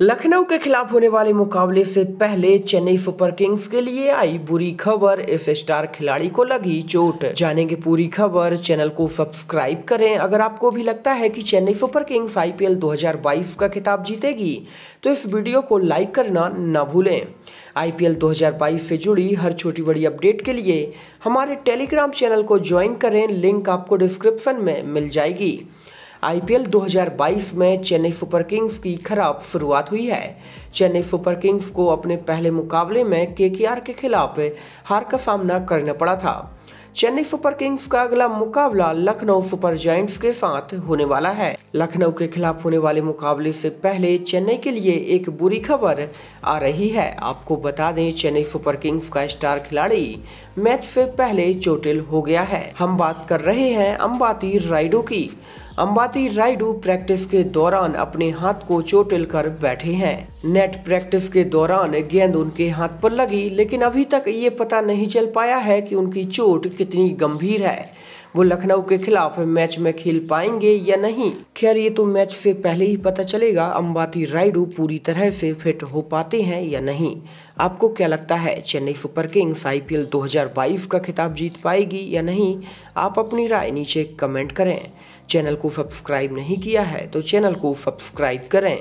लखनऊ के खिलाफ होने वाले मुकाबले से पहले चेन्नई सुपर किंग्स के लिए आई बुरी खबर। इस स्टार खिलाड़ी को लगी चोट। जानेंगे पूरी खबर। चैनल को सब्सक्राइब करें। अगर आपको भी लगता है कि चेन्नई सुपर किंग्स आईपीएल 2022 का खिताब जीतेगी तो इस वीडियो को लाइक करना न भूलें। आईपीएल 2022 से जुड़ी हर छोटी बड़ी अपडेट के लिए हमारे टेलीग्राम चैनल को ज्वाइन करें। लिंक आपको डिस्क्रिप्शन में मिल जाएगी। आईपीएल 2022 में चेन्नई सुपर किंग्स की खराब शुरुआत हुई है। चेन्नई सुपर किंग्स को अपने पहले मुकाबले में केकेआर के खिलाफ हार का सामना करना पड़ा था। चेन्नई सुपर किंग्स का अगला मुकाबला लखनऊ सुपर जायंट्स के साथ होने वाला है। लखनऊ के खिलाफ होने वाले मुकाबले से पहले चेन्नई के लिए एक बुरी खबर आ रही है। आपको बता दें, चेन्नई सुपर किंग्स का स्टार खिलाड़ी मैच से पहले चोटिल हो गया है। हम बात कर रहे हैं अम्बाती राइडो की। अंबाती राइडू प्रैक्टिस के दौरान अपने हाथ को चोटिल कर बैठे हैं। नेट प्रैक्टिस के दौरान गेंद उनके हाथ पर लगी, लेकिन अभी तक ये पता नहीं चल पाया है कि उनकी चोट कितनी गंभीर है? वो लखनऊ के खिलाफ मैच में खेल पाएँगे या नहीं? खैर, ये तो मैच से पहले ही पता चलेगा, अंबाती राइडू पूरी तरह से फिट हो पाते हैं या नहीं। आपको क्या लगता है, चेन्नई सुपर किंग्स आईपीएल 2022 का खिताब जीत पाएगी या नहीं? आप अपनी राय नीचे कमेंट करें। चैनल को सब्सक्राइब नहीं किया है तो चैनल को सब्सक्राइब करें।